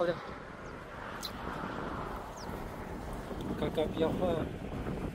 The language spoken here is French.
Problème. Bien fin.